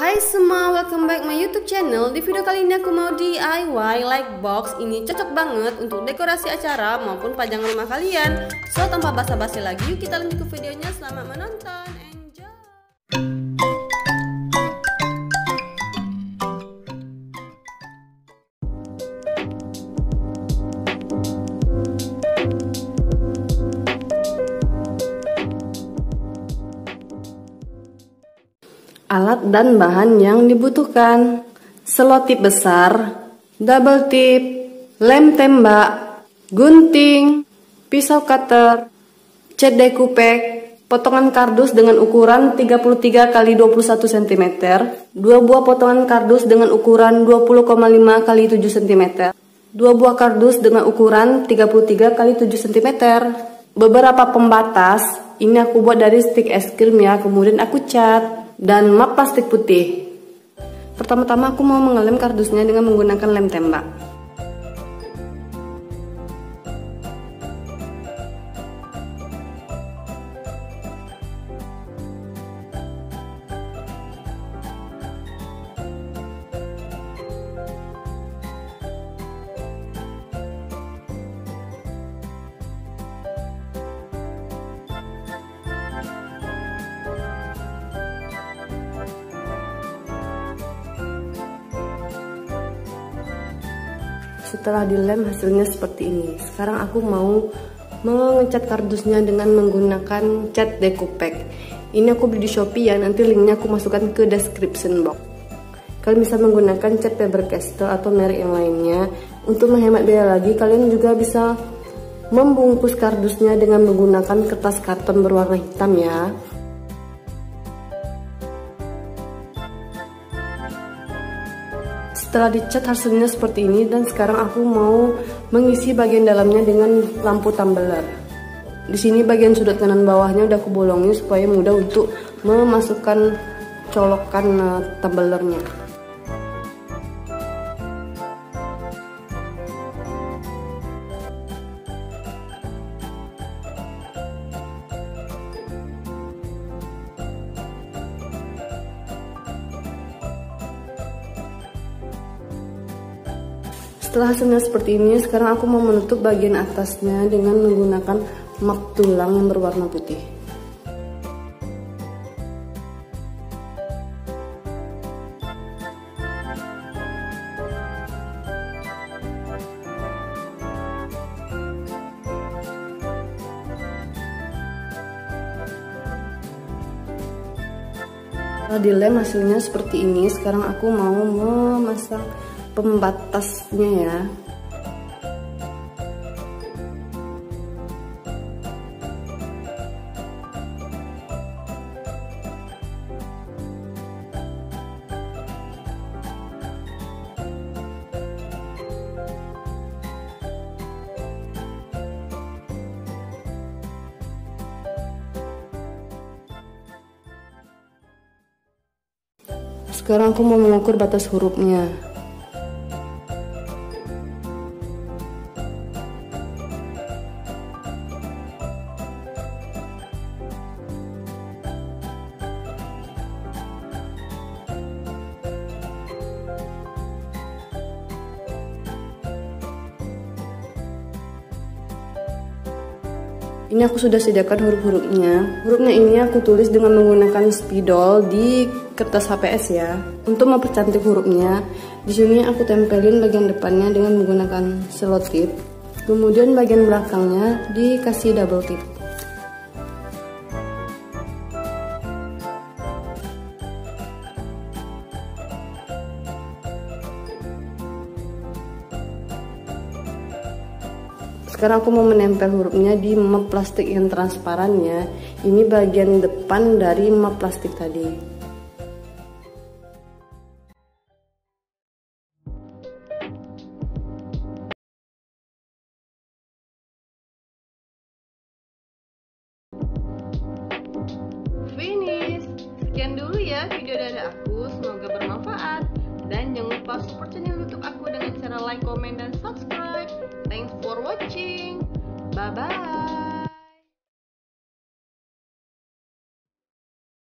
Hai semua, welcome back my YouTube channel. Di video kali ini aku mau DIY like box. Ini cocok banget untuk dekorasi acara maupun pajangan rumah kalian. So tanpa basa-basi lagi, yuk kita lanjut ke videonya. Selamat menonton. Alat dan bahan yang dibutuhkan. Selotip besar Double tip Lem tembak Gunting Pisau cutter Cat dekupek Potongan kardus dengan ukuran 33 x 21 cm Dua buah potongan kardus dengan ukuran 20,5 x 7 cm Dua buah kardus dengan ukuran 33 x 7 cm Beberapa pembatas Ini aku buat dari stick es krim ya Kemudian aku cat dan map plastik putih. Pertama-tama aku mau mengelem kardusnya dengan menggunakan lem tembak. Setelah dilem hasilnya seperti ini. Sekarang aku mau mengecat kardusnya dengan menggunakan cat decopek. Ini aku beli di Shopee ya, nanti linknya aku masukkan ke description box. Kalian bisa menggunakan cat Faber-Castell atau merek yang lainnya. Untuk menghemat biaya lagi, kalian juga bisa membungkus kardusnya dengan menggunakan kertas karton berwarna hitam ya. Setelah dicat hasilnya seperti ini dan sekarang aku mau mengisi bagian dalamnya dengan lampu tumbler. Di sini bagian sudut kanan bawahnya udah aku bolongin supaya mudah untuk memasukkan colokan eh, tumblernya. Setelah hasilnya seperti ini, sekarang aku mau menutup bagian atasnya dengan menggunakan mak tulang yang berwarna putih. Setelah dilem hasilnya seperti ini, sekarang aku mau memasang pembatasnya ya Sekarang aku mau mengukur batas hurufnya. Ini aku sudah sediakan huruf-hurufnya. Hurufnya ini aku tulis dengan menggunakan spidol di kertas HPS ya. Untuk mempercantik hurufnya, di sini aku tempelin bagian depannya dengan menggunakan selotip. Kemudian bagian belakangnya dikasih double tip. Sekarang aku mau menempel hurufnya di map plastik yang transparannya. Ini bagian depan dari map plastik tadi. Finish. Sekian dulu ya video dari aku. Semoga bermanfaat. Dan jangan lupa support channel YouTube aku Bye bye.